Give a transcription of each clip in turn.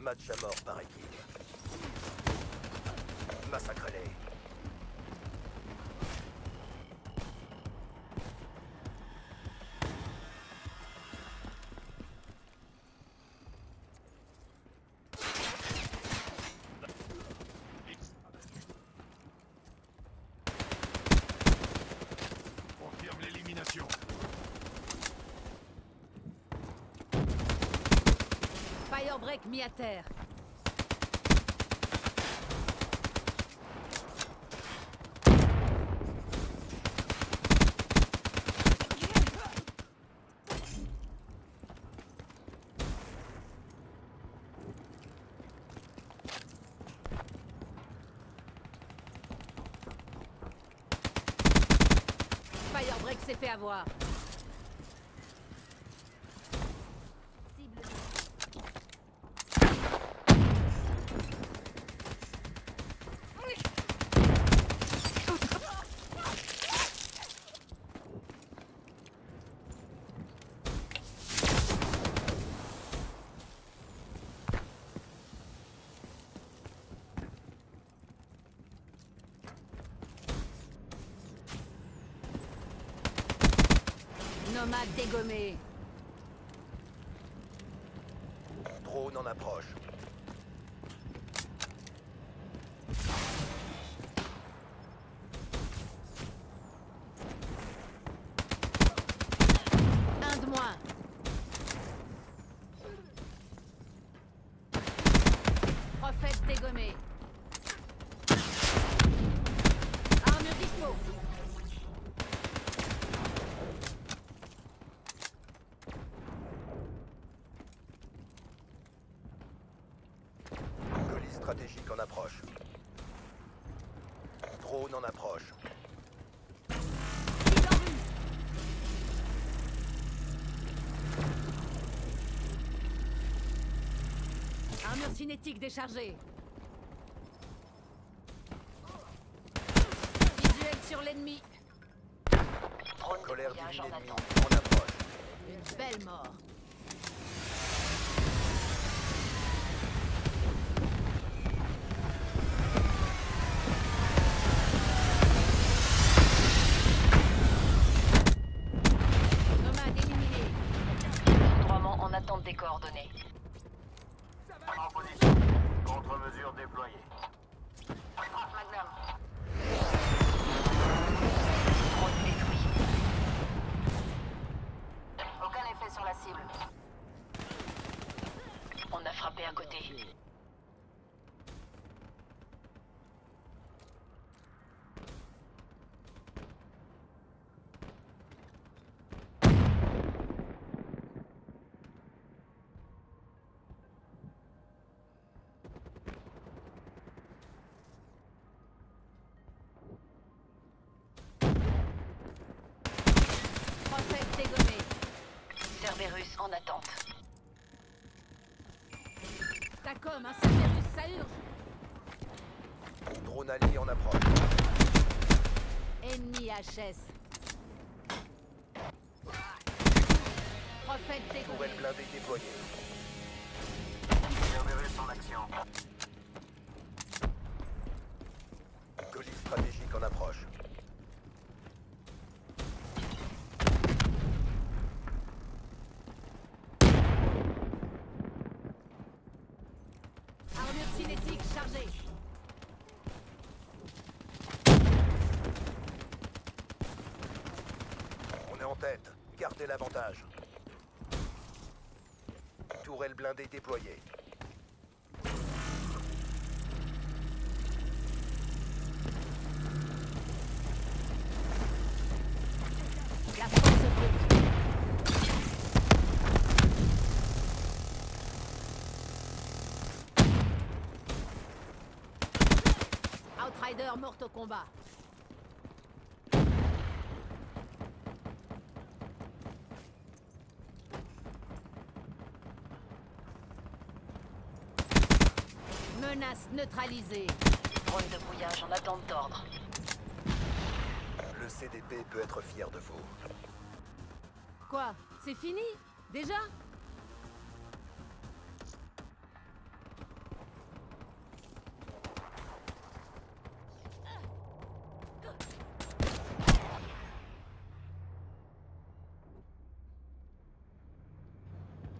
match à mort par équipe. Firebreak mis à terre. Firebreak s'est fait avoir. Cible Nomade dégommé. Drone en approche. Un de moins. Prophète dégommé. Armure dispo. Colis stratégique en approche. Drone en approche. Armure cinétique déchargée. Visuel sur l'ennemi. Colère divine en ennemie attente. en approche. Une belle mort. En position. Contre-mesure déployée. Frappe Magnum. Drone détruit. Aucun effet sur la cible. On a frappé à côté. Prophète dégommé. Cerberus en attente. Tacom, un Cerberus, ça urge. Drone allié en approche. Ennemi HS. Prophète dégommé. Tourelle blindée déployée. Cerberus en action. Colis stratégique en approche. Armure cinétique chargée. On est en tête. Gardez l'avantage. Tourelle blindée déployée. Outrider morte au combat. Menace neutralisée. Drone de brouillage en attente d'ordre. Le CDP peut être fier de vous. Quoi C'est fini Déjà?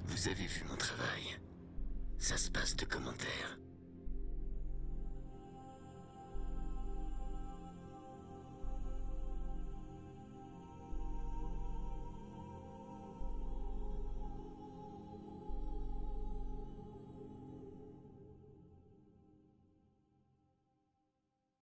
Vous avez vu mon travail? Ça se passe de commentaires.